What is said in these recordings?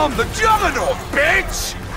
I'm the Juggernaut, bitch!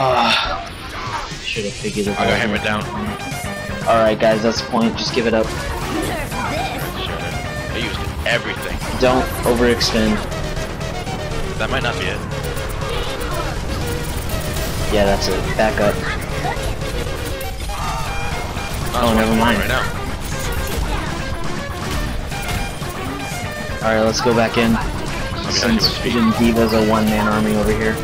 Should have figured it I got out. hammered down. Alright, guys, that's the point. Just give it up. I used everything. Don't overextend. That might not be it. Yeah, that's it. Back up. Oh, never mind. Right now. Alright, let's go back in. Okay, Since see D.Va's a one-man army over here.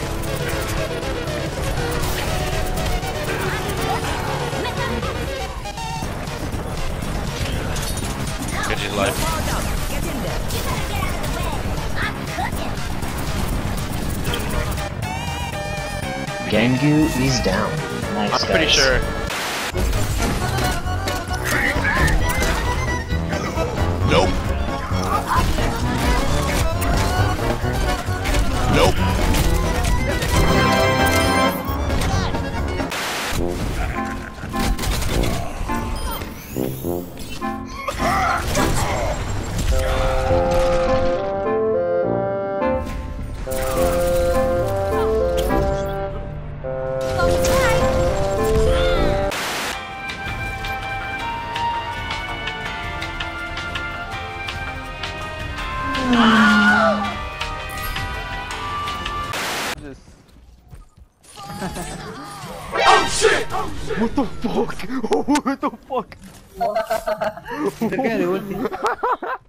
Get his life. Genji, he's down. Nice, I'm pretty sure. Nope. Nope. My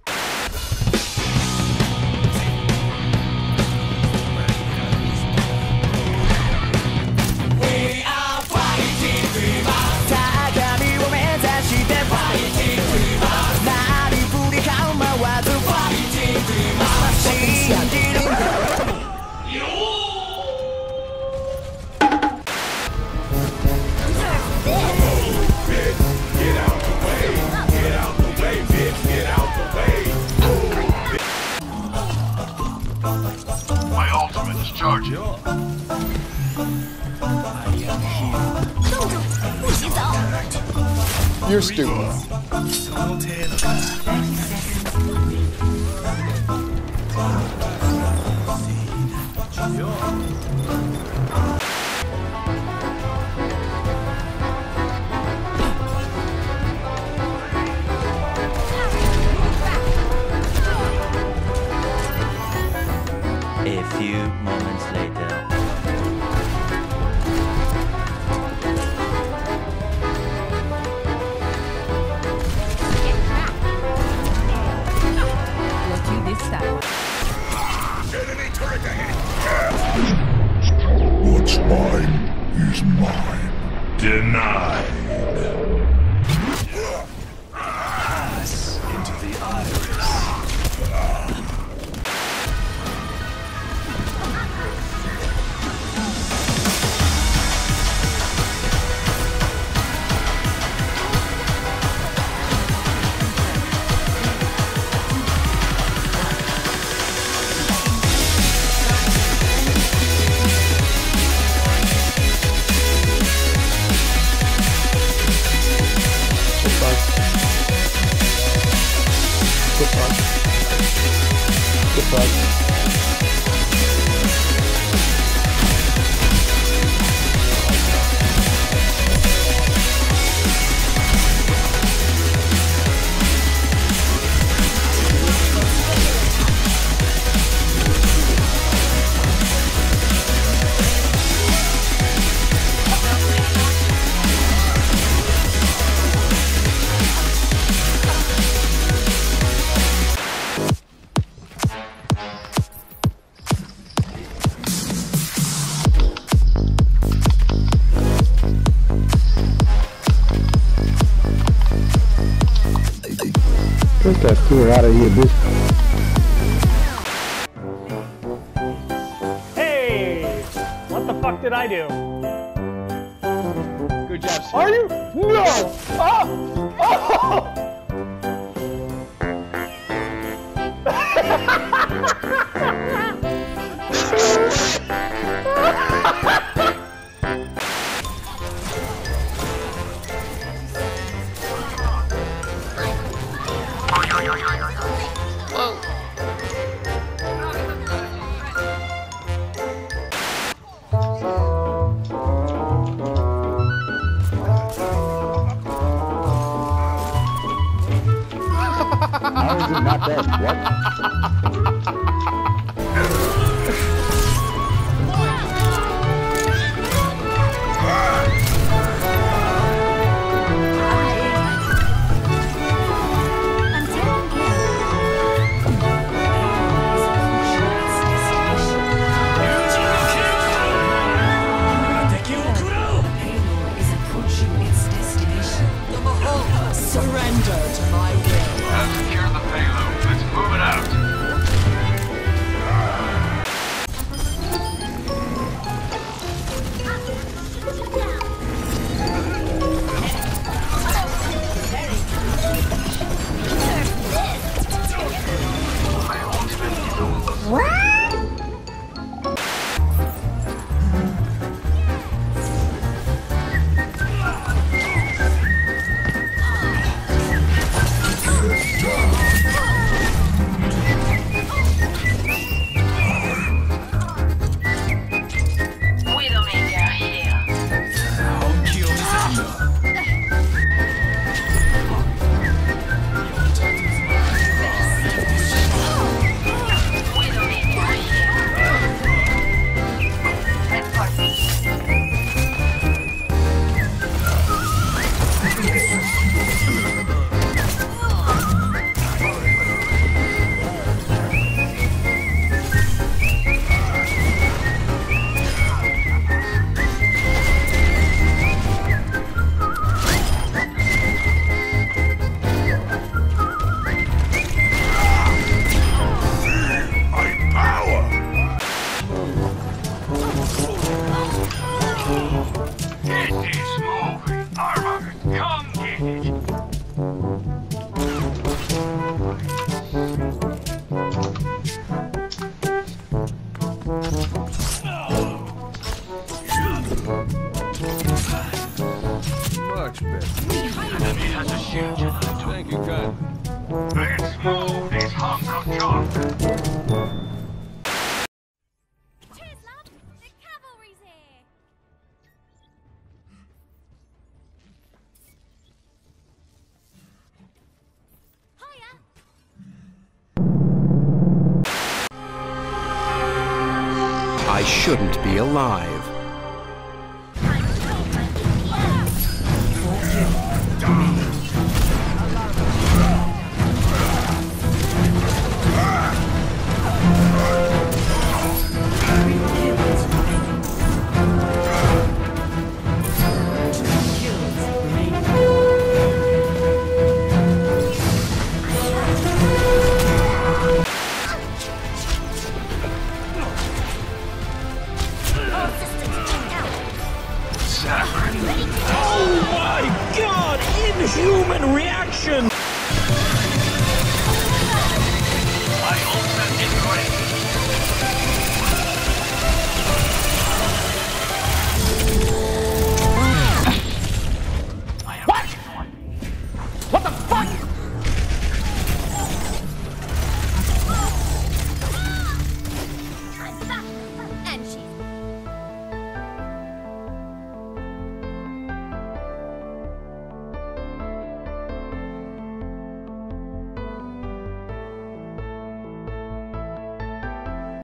ultimate is charging. 冻住，不许走！ You're stupid. Out of here, bitch. Hey! What the fuck did I do? Good job, Sue. Are you? No! Oh! Oh! How is it not that? What? You, God. Let's move this hunk of junk. Cheers, love. The cavalry's here. Hiya. I shouldn't be alive.